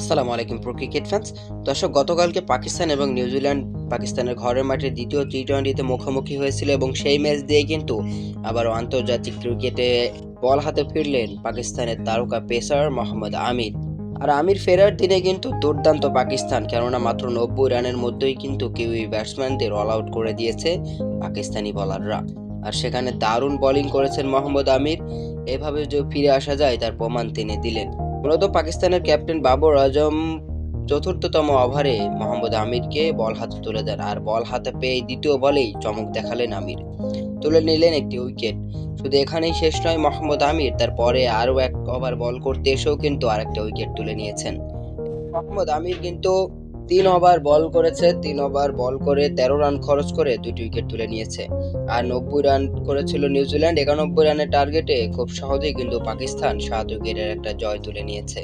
আসসালামু আলাইকুম pro cricket fans. দর্শক, গতকালকে পাকিস্তান এবং নিউজিল্যান্ড পাকিস্তানের ঘরের মাঠে দ্বিতীয় টি টোয়েন্টিতে মুখোমুখি হয়েছিল এবং সেই ম্যাচ দিয়ে কিন্তু আবারও আন্তর্জাতিক ক্রিকেটে বল হাতে ফিরলেন পাকিস্তানের তারকা পেসার মোহাম্মদ আমির। আর আমির ফেরার দিনে কিন্তু দুর্দান্ত পাকিস্তান, কেননা মাত্র নব্বই রানের মধ্যেই কিন্তু কিউই ব্যাটসম্যানদের অল আউট করে দিয়েছে পাকিস্তানি বলাররা। আর সেখানে দারুণ বোলিং করেছেন মোহাম্মদ আমির। এভাবে যে ফিরে আসা যায়, তার প্রমাণ তিনি দিলেন। মূলত পাকিস্তানের ক্যাপ্টেন বাবর আজম চতুর্থতম ওভারে মোহাম্মদ আমিরকে বল হাতে তুলে দেন, আর বল হাতে পেয়ে দ্বিতীয় বলেই চমক দেখালেন আমির। তুলে নিলেন একটি উইকেট। শুধু এখানেই শেষ নয়, মোহাম্মদ আমির তারপরে আরও এক ওভার বল করতে এসেও কিন্তু আরেকটা উইকেট তুলে নিয়েছেন। মোহাম্মদ আমির কিন্তু তিন ওভার বল করেছে, তিন ওভার বল করে তেরো রান খরচ করে দুটি উইকেট তুলে নিয়েছে। আর নব্বই রান করেছিল নিউজিল্যান্ড, একানব্বই রানের টার্গেটে খুব সহজেই কিন্তু পাকিস্তান সাত উইকেটের একটা জয় তুলে নিয়েছে।